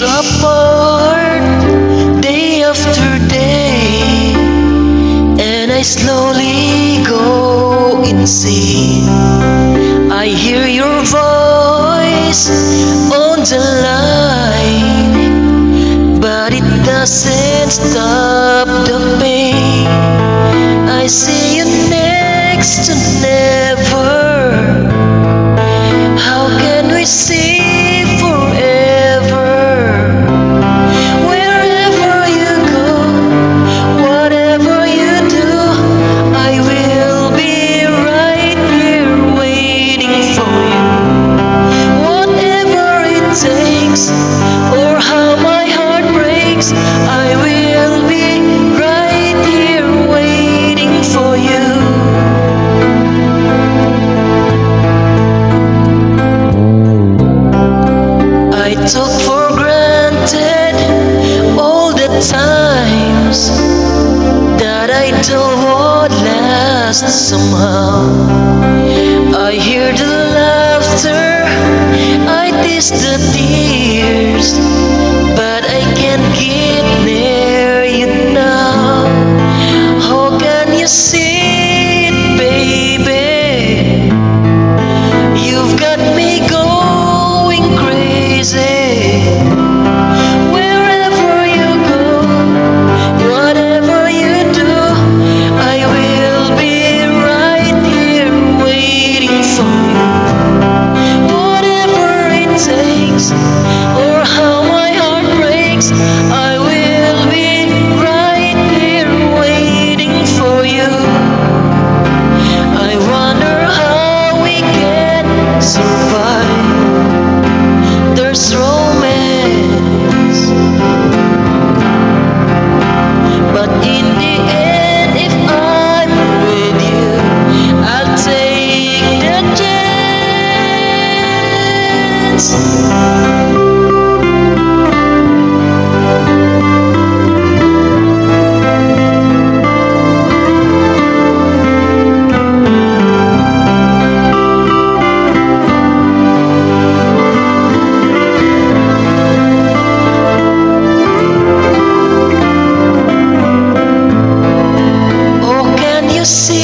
Oceans apart, day after day, and I slowly go insane. I hear your voice on the line, but it doesn't stop the pain. I see you next to never. Took for granted all the times that I thought would last somehow. I hear the laughter, I taste the tears. eyes. Oh, see